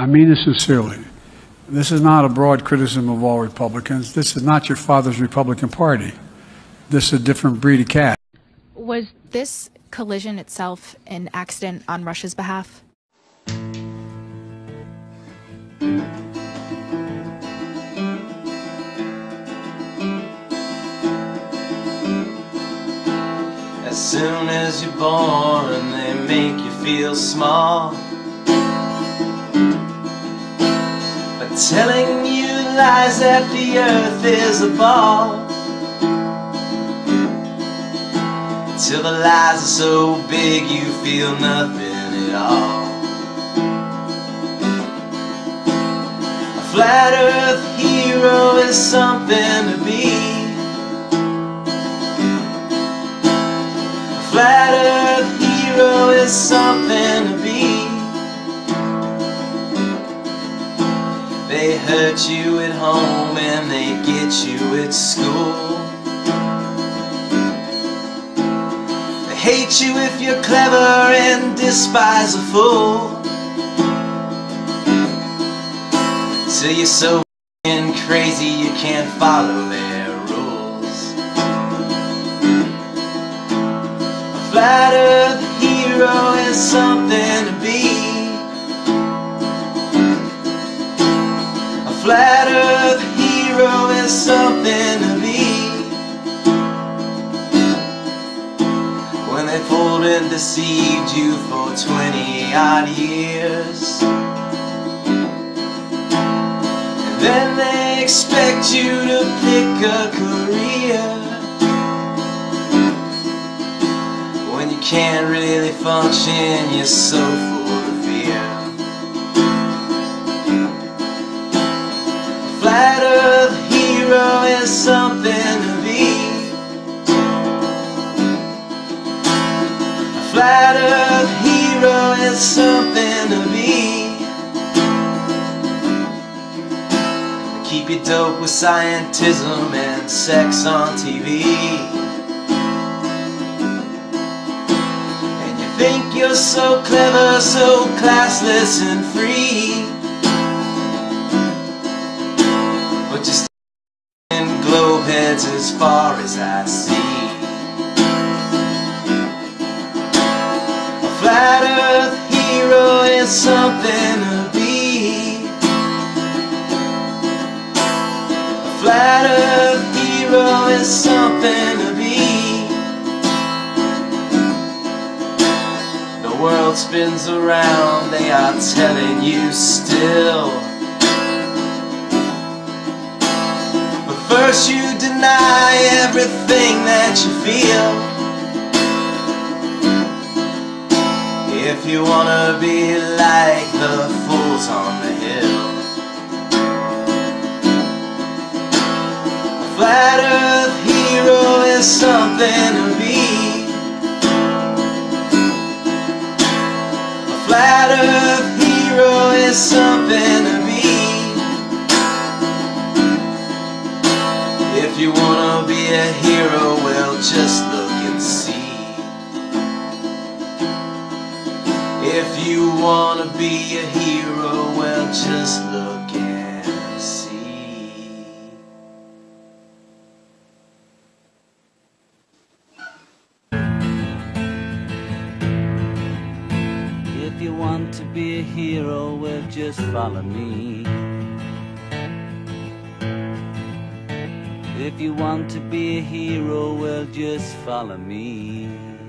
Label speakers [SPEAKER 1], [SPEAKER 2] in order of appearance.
[SPEAKER 1] I mean it sincerely. This is not a broad criticism of all Republicans. This is not your father's Republican Party. This is a different breed of cat.
[SPEAKER 2] Was this collision itself an accident on Russia's behalf?
[SPEAKER 3] As soon as you're born, they make you feel small. Telling you lies that the earth is a ball. Till the lies are so big you feel nothing at all. A flat earth hero is something to be. A flat earth hero is something They hurt you at home and they get you at school. They hate you if you're clever and despise a fool. Till you're so crazy you can't follow their rules. A flat earth hero is something to be A flat earth hero is something to be. When they fooled and deceived you for 20 odd years. And then they expect you to pick a career. When you can't really function, you're so full is something to be. Keep your dope with scientism and sex on TV. And you think you're so clever, so classless and free But just in globe heads as far as I see something to be. A flat earth hero is something to be. The world spins around, they are telling you still. But first you deny everything that you feel If you wanna be like the fools on the hill. A flat earth hero is something to be. Flat earth hero is something to be. If you wanna be a hero, well just look and see If you wanna be a hero, well just look and see
[SPEAKER 4] If you want to be a hero, well, just follow me. If you want to be a hero, well, just follow me.